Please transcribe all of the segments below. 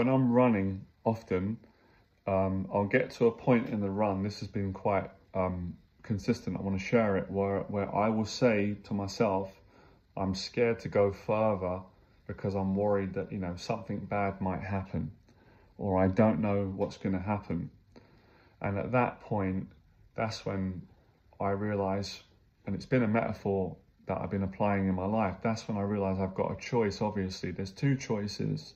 when I'm running often, um, I'll get to a point in the run. This has been quite um, consistent. I want to share it where where I will say to myself, I'm scared to go further because I'm worried that you know something bad might happen, or I don't know what's going to happen. And at that point, that's when I realize, and it's been a metaphor that I've been applying in my life. That's when I realize I've got a choice. Obviously, there's two choices.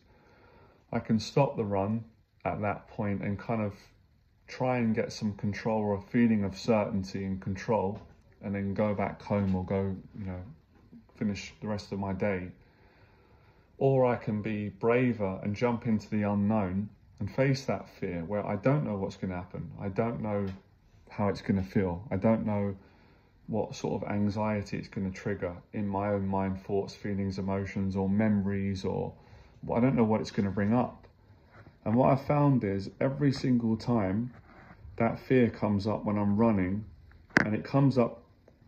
I can stop the run at that point and kind of try and get some control or a feeling of certainty and control and then go back home or go, you know, finish the rest of my day. Or I can be braver and jump into the unknown and face that fear where I don't know what's going to happen. I don't know how it's going to feel. I don't know what sort of anxiety it's going to trigger in my own mind, thoughts, feelings, emotions, or memories, or I don't know what it's going to bring up. And what I found is every single time that fear comes up when I'm running, and it comes up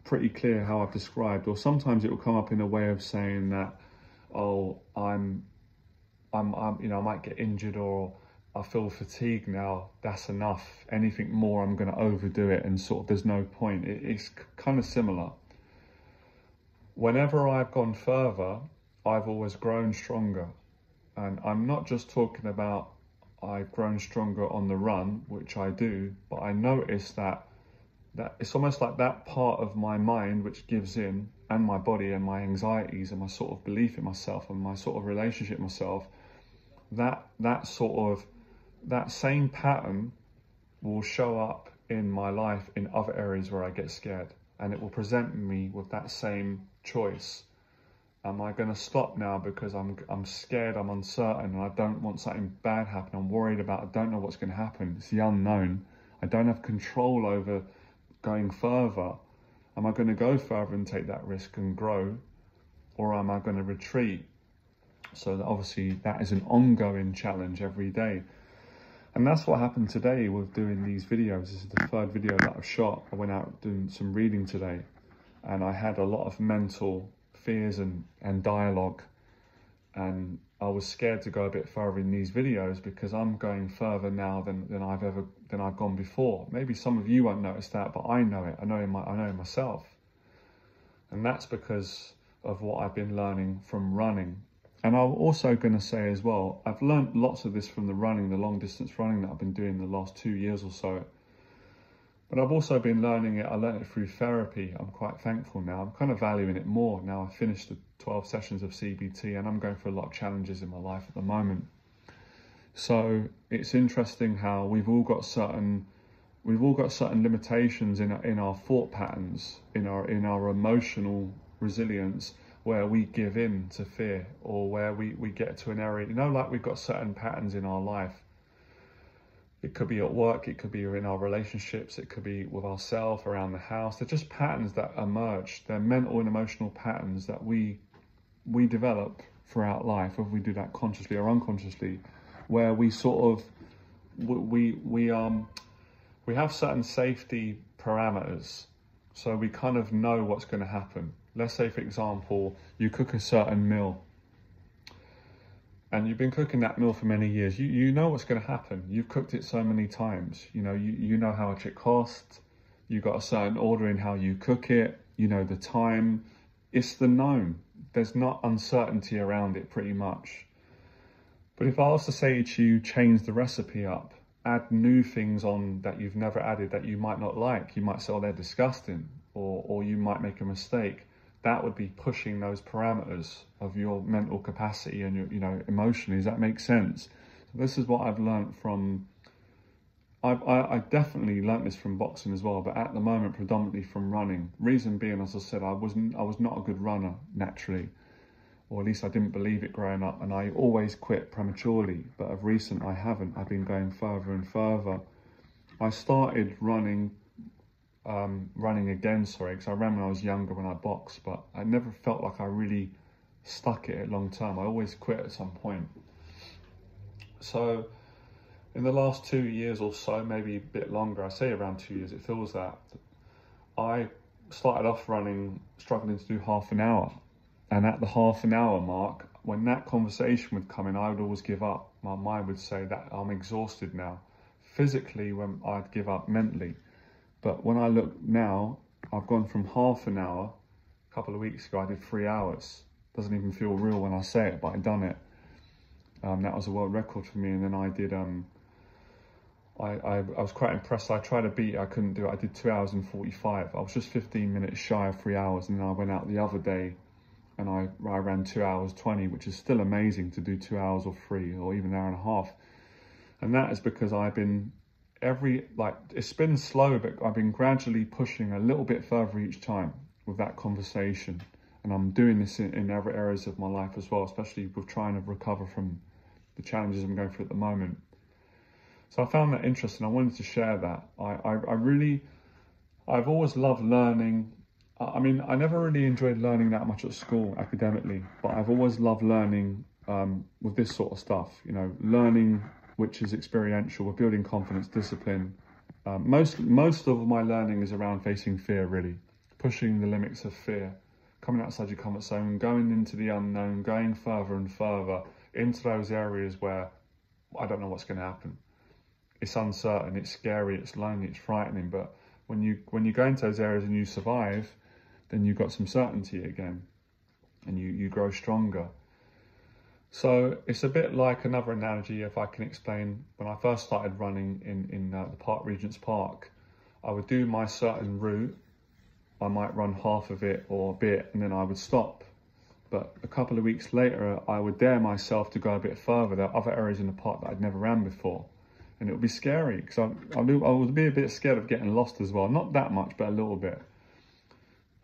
pretty clear how I've described, or sometimes it will come up in a way of saying that, oh, I'm, I'm, I'm you know, I might get injured or I feel fatigued now. That's enough. Anything more, I'm going to overdo it, and sort of there's no point. It, it's kind of similar. Whenever I've gone further, I've always grown stronger. And I'm not just talking about I've grown stronger on the run, which I do, but I notice that that it's almost like that part of my mind which gives in and my body and my anxieties and my sort of belief in myself and my sort of relationship with myself that that sort of that same pattern will show up in my life in other areas where I get scared. And it will present me with that same choice Am I going to stop now because I'm I'm scared, I'm uncertain, and I don't want something bad happen. I'm worried about, I don't know what's going to happen. It's the unknown. I don't have control over going further. Am I going to go further and take that risk and grow, or am I going to retreat? So that obviously that is an ongoing challenge every day. And that's what happened today with doing these videos. This is the third video that I've shot. I went out doing some reading today and I had a lot of mental fears and, and dialogue. And I was scared to go a bit further in these videos because I'm going further now than, than I've ever than I've gone before. Maybe some of you won't notice that, but I know it. I know my I know myself. And that's because of what I've been learning from running. And I'm also going to say as well, I've learned lots of this from the running, the long distance running that I've been doing the last two years or so but I've also been learning it, I learned it through therapy. I'm quite thankful now. I'm kind of valuing it more now. I've finished the 12 sessions of CBT and I'm going through a lot of challenges in my life at the moment. So it's interesting how we've all got certain we've all got certain limitations in our, in our thought patterns, in our in our emotional resilience where we give in to fear or where we, we get to an area, you know, like we've got certain patterns in our life it could be at work, it could be in our relationships, it could be with ourselves, around the house. They're just patterns that emerge. They're mental and emotional patterns that we we develop throughout life, whether we do that consciously or unconsciously, where we sort of we we um we have certain safety parameters, so we kind of know what's going to happen. Let's say, for example, you cook a certain meal and you've been cooking that meal for many years, you, you know what's going to happen. You've cooked it so many times. You know, you, you know how much it costs. You've got a certain order in how you cook it. You know the time. It's the known. There's not uncertainty around it pretty much. But if I was to say to you, change the recipe up, add new things on that you've never added that you might not like, you might say, oh, they're disgusting, or, or you might make a mistake that would be pushing those parameters of your mental capacity and your, you know, emotionally. Does that make sense? So this is what I've learned from, I've, I, I definitely learnt this from boxing as well, but at the moment, predominantly from running. Reason being, as I said, I wasn't, I was not a good runner naturally, or at least I didn't believe it growing up, and I always quit prematurely, but of recent I haven't. I've been going further and further. I started running um, running again, sorry, because I ran when I was younger when I boxed, but I never felt like I really stuck it long term. I always quit at some point. So in the last two years or so, maybe a bit longer, I say around two years, it feels that, I started off running, struggling to do half an hour. and at the half an hour mark, when that conversation would come in, I would always give up. My mind would say that I'm exhausted now. Physically, when I'd give up mentally. But when I look now, I've gone from half an hour, a couple of weeks ago, I did three hours. Doesn't even feel real when I say it, but I done it. Um, that was a world record for me. And then I did, um, I, I, I, was quite impressed. I tried to beat I couldn't do it. I did two hours and 45. I was just 15 minutes shy of three hours. And then I went out the other day and I, I ran two hours 20, which is still amazing to do two hours or three or even an hour and a half. And that is because I've been every, like, it's been slow, but I've been gradually pushing a little bit further each time with that conversation. And I'm doing this in, in other areas of my life as well, especially with trying to recover from the challenges I'm going through at the moment. So I found that interesting. I wanted to share that. I, I, I really, I've always loved learning I mean, I never really enjoyed learning that much at school academically, but I've always loved learning um, with this sort of stuff. You know, learning which is experiential, we're building confidence, discipline. Um, most most of my learning is around facing fear, really, pushing the limits of fear, coming outside your comfort zone, going into the unknown, going further and further into those areas where I don't know what's going to happen. It's uncertain, it's scary, it's lonely, it's frightening, but when you when you go into those areas and you survive then you've got some certainty again and you, you grow stronger. So it's a bit like another analogy, if I can explain. When I first started running in, in uh, the Park Regent's Park, I would do my certain route. I might run half of it or a bit and then I would stop. But a couple of weeks later, I would dare myself to go a bit further. There are other areas in the park that I'd never ran before. And it would be scary because I, I, I would be a bit scared of getting lost as well. Not that much, but a little bit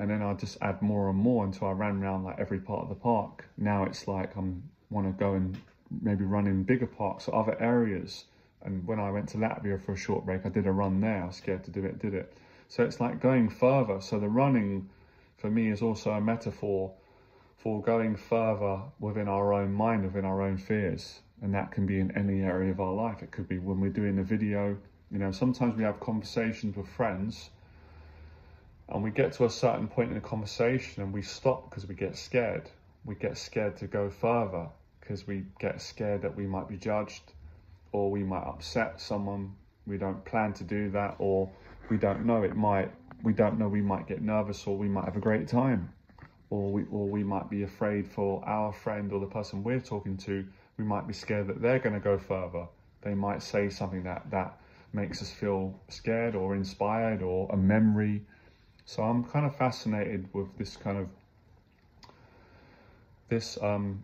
and then I just add more and more until I ran around like every part of the park. Now it's like I'm want to go and maybe run in bigger parks or other areas. And when I went to Latvia for a short break, I did a run there. I was scared to do it, did it. So it's like going further. So the running for me is also a metaphor for going further within our own mind, within our own fears. And that can be in any area of our life. It could be when we're doing a video. You know, sometimes we have conversations with friends and we get to a certain point in the conversation and we stop because we get scared. We get scared to go further because we get scared that we might be judged or we might upset someone. We don't plan to do that or we don't know. It might we don't know we might get nervous or we might have a great time or we or we might be afraid for our friend or the person we're talking to. We might be scared that they're going to go further. They might say something that that makes us feel scared or inspired or a memory. So I'm kind of fascinated with this kind of this um,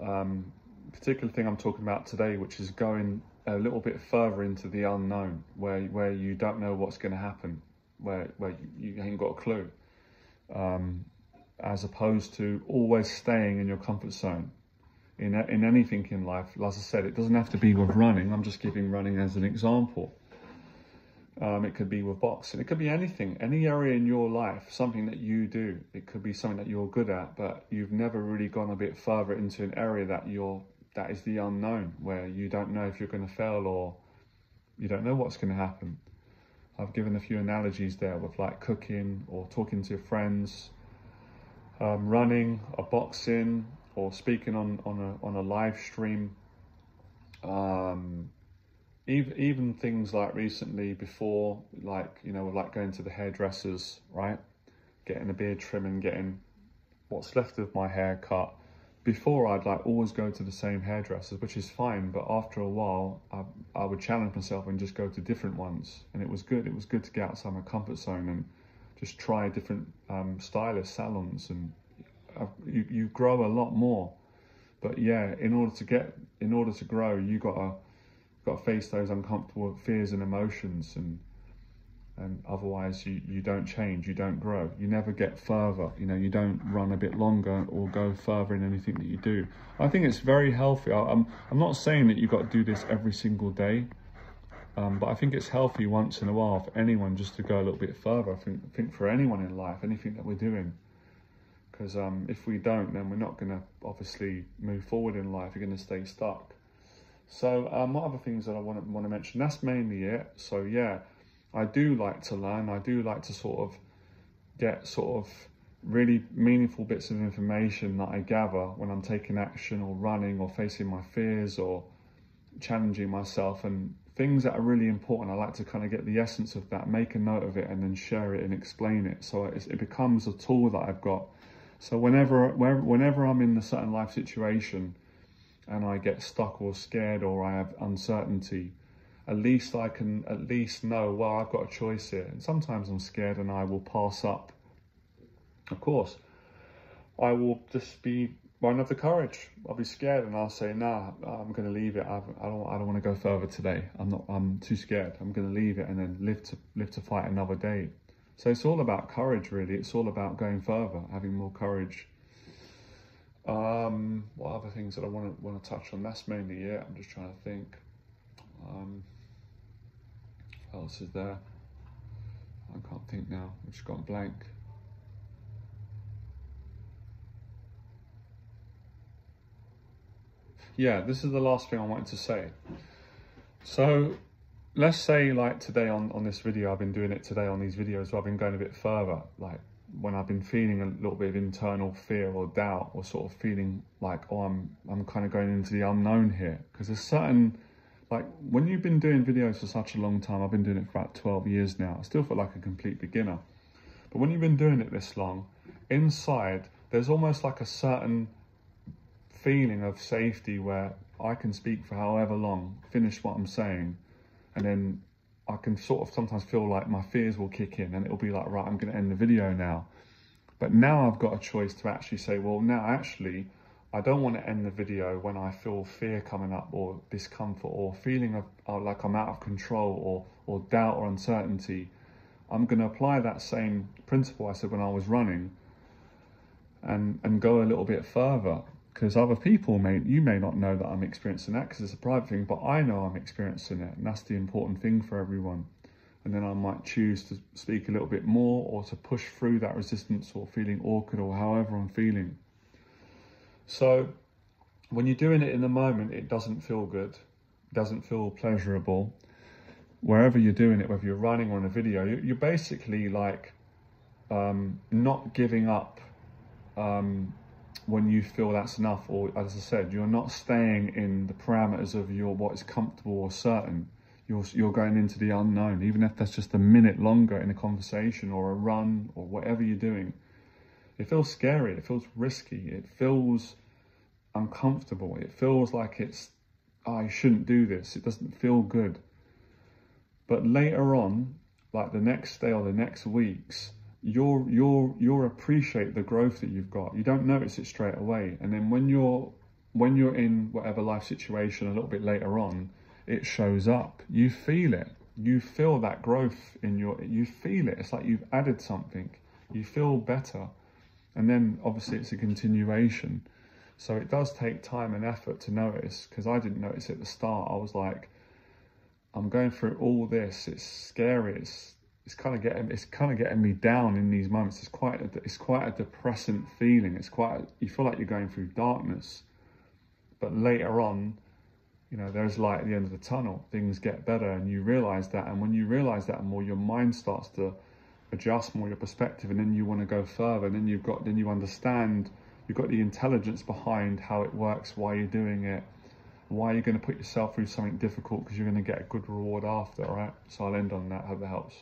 um, particular thing I'm talking about today, which is going a little bit further into the unknown, where where you don't know what's going to happen, where where you, you ain't got a clue, um, as opposed to always staying in your comfort zone. In in anything in life, as I said, it doesn't have to be with running. I'm just giving running as an example. Um, it could be with boxing. It could be anything, any area in your life, something that you do. It could be something that you're good at, but you've never really gone a bit further into an area that you're that is the unknown, where you don't know if you're going to fail or you don't know what's going to happen. I've given a few analogies there with like cooking or talking to your friends, um, running or boxing or speaking on on a on a live stream. Um, even even things like recently before like you know like going to the hairdressers right? Getting a beard trim and getting what's left of my hair cut. Before I'd like always go to the same hairdressers which is fine but after a while I, I would challenge myself and just go to different ones. And it was good it was good to get outside my comfort zone and just try different um, stylist salons and uh, you, you grow a lot more. But yeah in order to get in order to grow you gotta got to face those uncomfortable fears and emotions and and otherwise you, you don't change, you don't grow, you never get further, you know, you don't run a bit longer or go further in anything that you do. I think it's very healthy. I, I'm, I'm not saying that you've got to do this every single day, um, but I think it's healthy once in a while for anyone just to go a little bit further. I think, I think for anyone in life, anything that we're doing, because um, if we don't, then we're not going to obviously move forward in life, you're going to stay stuck. So um, what other things that I want to want to mention? That's mainly it. So yeah, I do like to learn. I do like to sort of get sort of really meaningful bits of information that I gather when I'm taking action or running or facing my fears or challenging myself and things that are really important. I like to kind of get the essence of that, make a note of it, and then share it and explain it. So it becomes a tool that I've got. So whenever whenever I'm in a certain life situation and I get stuck or scared or I have uncertainty, at least I can at least know, well, I've got a choice here. And sometimes I'm scared and I will pass up. Of course, I will just be won't have the courage. I'll be scared and I'll say, nah, I'm going to leave it. I've, I don't, I don't want to go further today. I'm not, I'm too scared. I'm going to leave it and then live to, live to fight another day. So it's all about courage, really. It's all about going further, having more courage. Um, what other things that I want to want to touch on? That's mainly it. I'm just trying to think. Um, what else is there? I can't think now. I've just gone blank. yeah, this is the last thing I wanted to say. So let's say like today on, on this video, I've been doing it today on these videos, so I've been going a bit further, like when I've been feeling a little bit of internal fear or doubt or sort of feeling like, oh, I'm, I'm kind of going into the unknown here. Because there's certain, like when you've been doing videos for such a long time, I've been doing it for about 12 years now, I still feel like a complete beginner. But when you've been doing it this long, inside, there's almost like a certain feeling of safety where I can speak for however long, finish what I'm saying, and then I can sort of sometimes feel like my fears will kick in and it'll be like, right, I'm going to end the video now. But now I've got a choice to actually say, well, now actually, I don't want to end the video when I feel fear coming up or discomfort or feeling of, like I'm out of control or, or doubt or uncertainty. I'm going to apply that same principle I said when I was running and, and go a little bit further because other people may you may not know that I'm experiencing that because it's a private thing, but I know I'm experiencing it, and that's the important thing for everyone. And then I might choose to speak a little bit more or to push through that resistance or feeling awkward or however I'm feeling. So when you're doing it in the moment, it doesn't feel good, doesn't feel pleasurable. Wherever you're doing it, whether you're running or in a video, you're basically like um, not giving up um, when you feel that's enough, or as I said, you're not staying in the parameters of your what is comfortable or certain. You're you're going into the unknown, even if that's just a minute longer in a conversation or a run or whatever you're doing. It feels scary. It feels risky. It feels uncomfortable. It feels like it's oh, I shouldn't do this. It doesn't feel good. But later on, like the next day or the next weeks, you'll you'll you'll appreciate the growth that you've got. You don't notice it straight away, and then when you're when you're in whatever life situation a little bit later on, it shows up. You feel it. You feel that growth in your. You feel it. It's like you've added something. You feel better, and then obviously it's a continuation. So it does take time and effort to notice because I didn't notice at the start. I was like, I'm going through all this. It's scary. It's it's kind of getting it's kind of getting me down in these moments. It's quite a, it's quite a depressing feeling. It's quite a, you feel like you're going through darkness, but later on, you know, there's light at the end of the tunnel. Things get better, and you realize that. And when you realize that more, your mind starts to adjust more your perspective, and then you want to go further. And then you've got then you understand. You've got the intelligence behind how it works, why you're doing it, why are you're going to put yourself through something difficult because you're going to get a good reward after, right? So I'll end on that. Hope that helps.